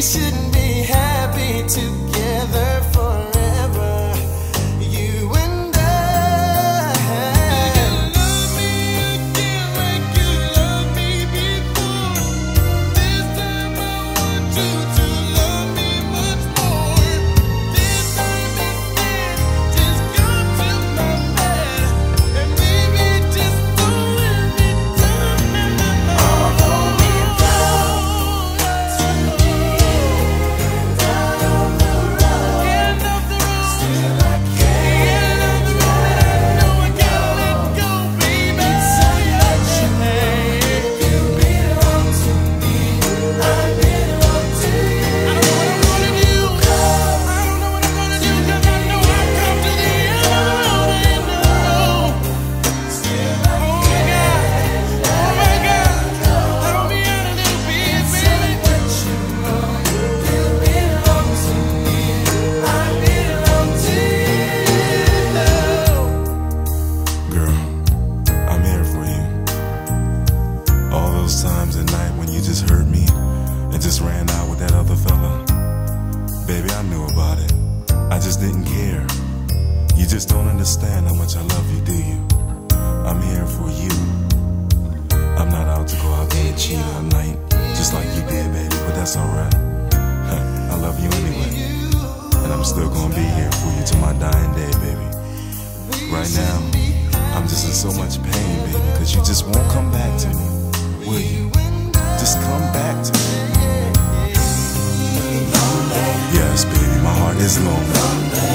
we shouldn't times at night when you just hurt me and just ran out with that other fella. Baby, I knew about it. I just didn't care. You just don't understand how much I love you, do you? I'm here for you. I'm not out to go out there and cheat all night, just like you did, baby, but that's alright. I love you anyway. And I'm still gonna be here for you till my dying day, baby. Right now, I'm just in so much pain, baby, because you just won't come back to me will you? Just come back to me. Yes, baby, my heart is lonely.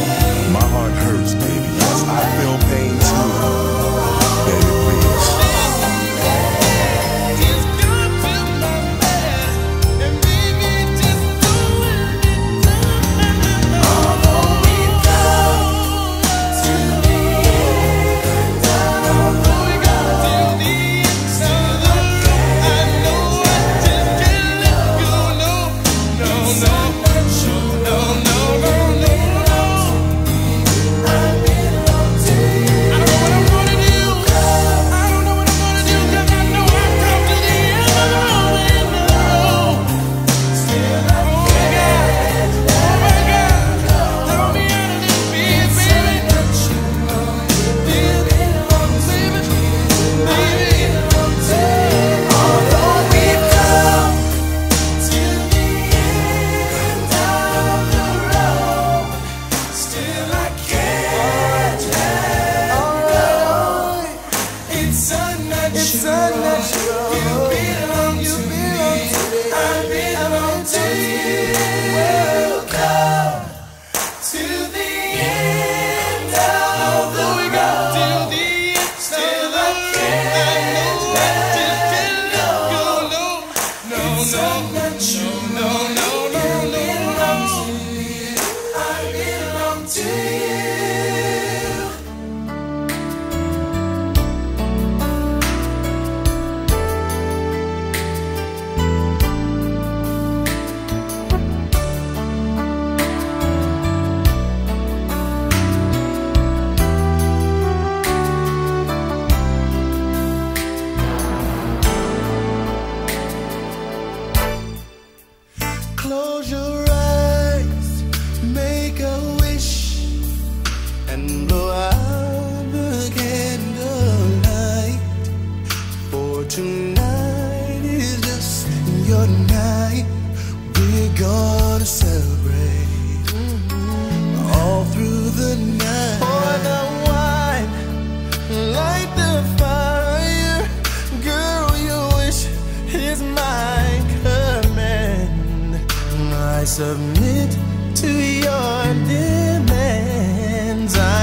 Your night. We're gonna celebrate all through the night. Pour the wine, light the fire. Girl, your wish is my command. I submit to your demands. I